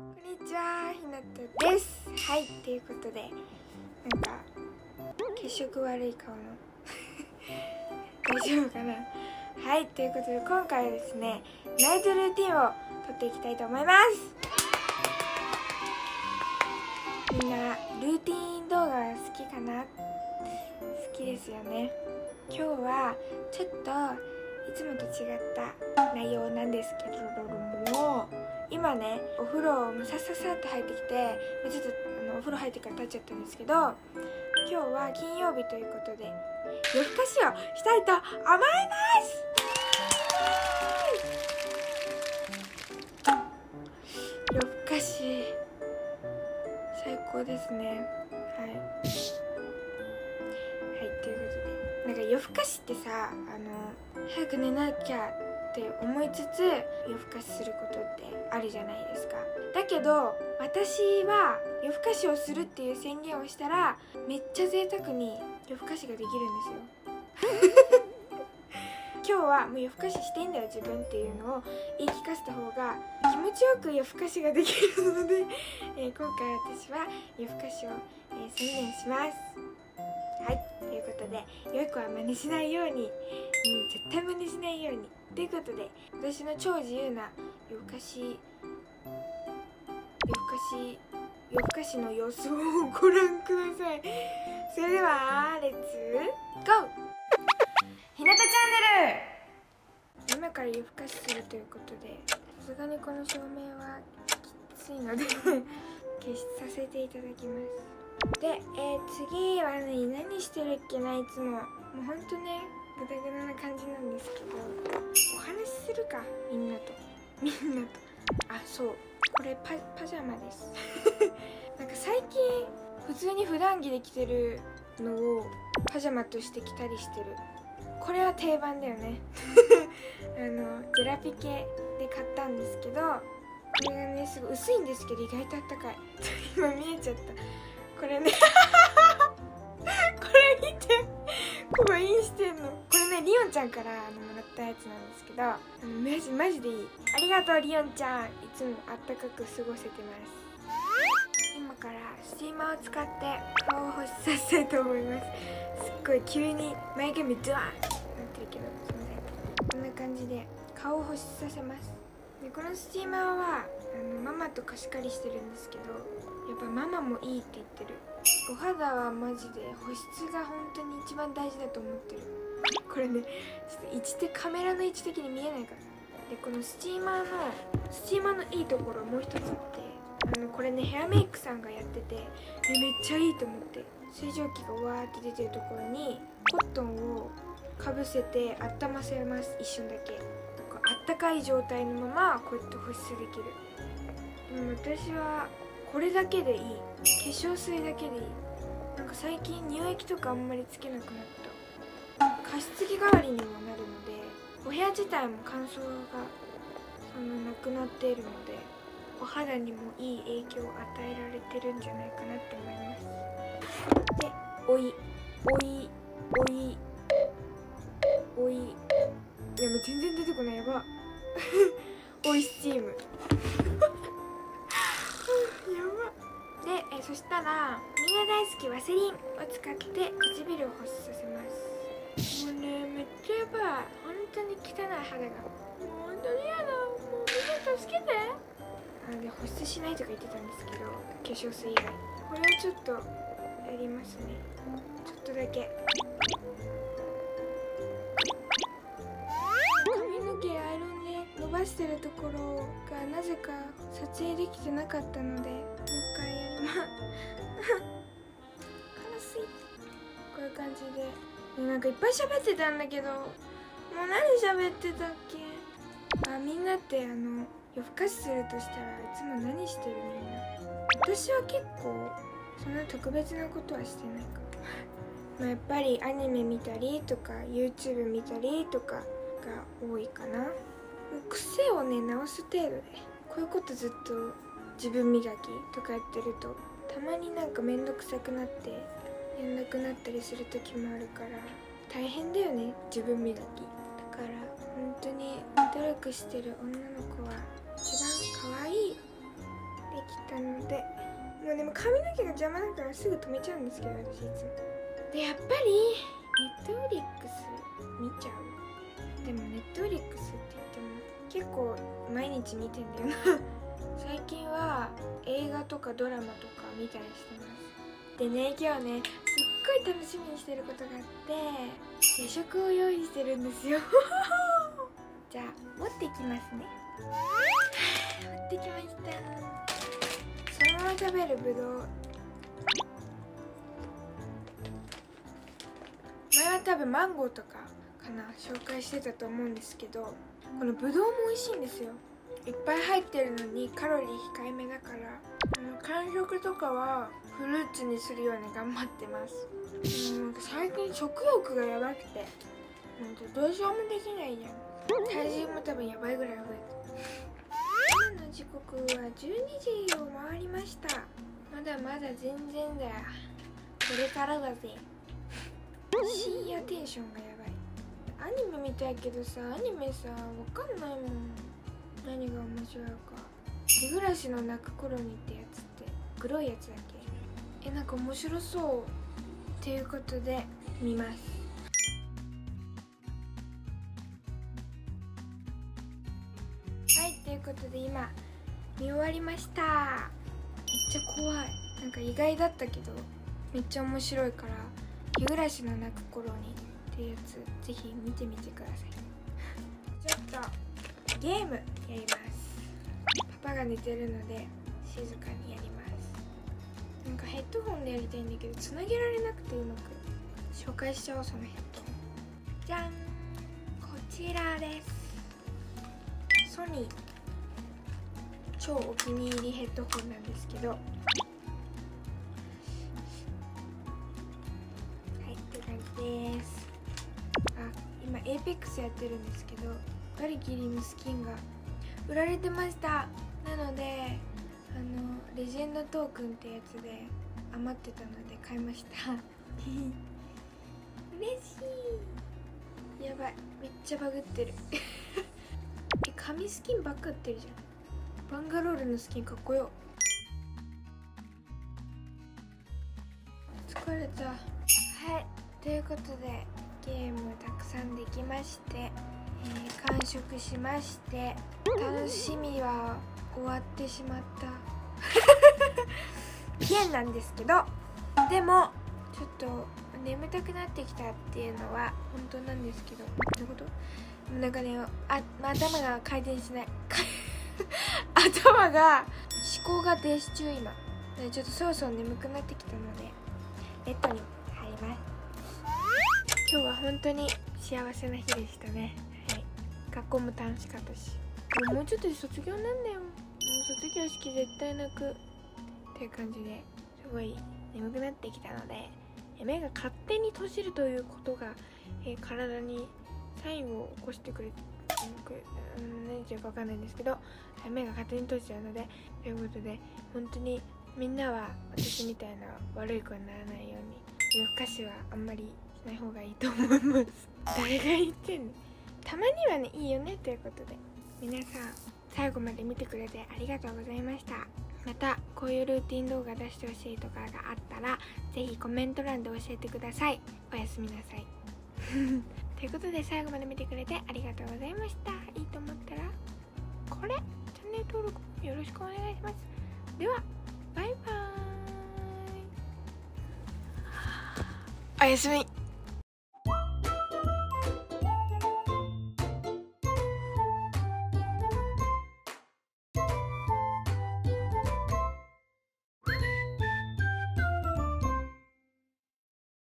こんにちは、ひなたです。はい、ということで、なんか血色悪い顔の 大丈夫かな？はい、ということで今回はですね、ナイトルーティンを撮っていきたいと思います。みんなルーティン動画好きかな？好きですよね。今日はちょっといつもと違った内容なんですけれども。今ねお風呂もさささっと入ってきてちょっとあのお風呂入ってから経っちゃったんですけど今日は金曜日ということで夜更かしをしたいと思います！夜更かし最高ですね。はい。はいということで。なんか夜更かしってさあの早く寝なきゃって思いつつ夜更かしすることってあるじゃないですか。だけど私は夜更かしをするっていう宣言をしたらめっちゃ贅沢に夜更かしができるんですよ。今日はもう夜更かししてんだよ自分っていうのを言い聞かせた方が気持ちよく夜更かしができるので、えー、今回私は夜更かしを、えー、宣言しますことで良い子は真似しないように、うん、絶対真似しないように。ということで私の超自由な夜更かし夜更かし夜更かしの様子をご覧ください。それではレッツゴー！ひなたチャンネル！今から夜更かしするということでさすがにこの照明はきついので消しさせていただきますで、えー、次はね何してるっけないつも。もうほんとねグダグダな感じなんですけど。お話しするかみんなと。みんなと。あそう。これパパジャマです。なんか最近普通に普段着で着てるのをパジャマとして着たりしてる。これは定番だよね。あのジェラピケで買ったんですけどこれがねすごい薄いんですけど意外とあったかい。今見えちゃったこれね。これ見てここインしてんの。これねリオンちゃんからあのもらったやつなんですけどあのマジマジでいい。ありがとうリオンちゃん。いつもあったかく過ごせてます。今からスチーマーを使って顔を保湿させたいと思います。すっごい急に眉毛ドワーってなってるけどすいません。こんな感じで顔を保湿させます。でこのスチーマーはあのママと貸し借りしてるんですけどやっぱママもいいって言ってる。お肌はマジで保湿が本当に一番大事だと思ってる。これねちょっと位置的カメラの位置的に見えないから。でこのスチーマーのスチーマーのいいところもう一つあってあのこれねヘアメイクさんがやっててめっちゃいいと思って。水蒸気がわーって出てるところにコットンをかぶせて温ませます。一瞬だけ。あったかい状態のままこうやって保湿できる。でも私はこれだけでいい。化粧水だけでいい。なんか最近乳液とかあんまりつけなくなった。加湿器代わりにもなるのでお部屋自体も乾燥がそんなくなっているのでお肌にもいい影響を与えられてるんじゃないかなって思います。でおいおいおいおい。いやもう全然出てこない。やば。おいスチーム。でえそしたらみんな大好きワセリンを使って唇を保湿させます。もうねめっちゃやばい。本当に汚い肌が。もう本当に嫌だ。もうみんな助けて。あで保湿しないとか言ってたんですけど化粧水以外。これをちょっとやりますね。ちょっとだけ。髪の毛アイロンで伸ばしてるところがなぜか撮影できてなかったので。う一回やります悲しい。こういう感じで。でなんかいっぱい喋ってたんだけど。もう何喋ってたっけ？あみんなってあの夜更かしするとしたらいつも何してるみんな？私は結構そんな特別なことはしてないか まやっぱりアニメ見たりとか YouTube 見たりとかが多いかな。癖をね直す程度で。こういうことずっと自分磨きとかやってるとたまになんか面倒くさくなってやんなくなったりする時もあるから大変だよね自分磨き。だから本当に努力してる女の子は一番可愛いってたので。もうでも髪の毛が邪魔だからすぐ止めちゃうんですけど私いつも。でやっぱりネットフリックス見ちゃう。でもネットフリックスって言っても結構毎日見てんだよな。最近は映画とかドラマとか見たりしてます。でね今日ねすっごい楽しみにしてることがあって夜食を用意してるんですよ。じゃあ持ってきますね。持ってきました。そのまま食べるぶどう前は多分マンゴーとかかな紹介してたと思うんですけどこのぶどうも美味しいんですよ。いっぱい入ってるのにカロリー控えめだから間食とかはフルーツにするように頑張ってます。うん最近食欲がやばくて。どうしようもできないじゃん。体重も多分やばいぐらい増えて。今の時刻は12時を回りました。まだまだ全然だよ。これからだぜ。深夜テンションがやばい。アニメ見たいけどさアニメさわかんないもん。何が面白いか。日暮らしの泣く頃にってやつって黒いやつだっけ？えなんか面白そうっていうことで見ます。はいということで今見終わりました。めっちゃ怖い。なんか意外だったけどめっちゃ面白いから「日暮らしの泣く頃に」っていうやつぜひ見てみてください。ちょっとゲームやります。パパが寝てるので静かにやります。なんかヘッドホンでやりたいんだけどつなげられなくてうまく紹介しちゃおうそのヘッドホン。じゃん。こちらです。ソニー超お気に入りヘッドホンなんですけど。はいって感じです。あ今 APEX やってるんですけど。ガリキリのスキンが売られてました。なのであのレジェンドトークンってやつで余ってたので買いました。嬉しい。やばい。めっちゃバグってる。え紙スキンばっか売ってるじゃん。バンガロールのスキンかっこよ。疲れた。はい。ということでゲームたくさんできまして、えー、完食しまして楽しみは終わってしまった。変なんですけどでもちょっと眠たくなってきたっていうのは本当なんですけどどういうこと？なんかねあ頭が回転しない。頭が思考が停止中今。ちょっとそろそろ眠くなってきたのでベッドに。本当に幸せな日でしたね。はい。学校も楽しかったし。もうちょっとで卒業なんだよ。もう卒業式絶対泣くっていう感じですごい眠くなってきたので目が勝手に閉じるということが、えー、体にサインを起こしてくれうん何ていうか分かんないんですけど目が勝手に閉じちゃうのでということで本当にみんなは私みたいな悪い子にならないように夜更かしはあんまりしない方がいいと思います。誰が言ってんの？たまにはねいいよねということで。皆さん最後まで見てくれてありがとうございました。またこういうルーティン動画出してほしいとかがあったら是非コメント欄で教えてください。おやすみなさい。ということで最後まで見てくれてありがとうございました。いいと思ったらこれチャンネル登録よろしくお願いします。ではバイバーイ。おやすみ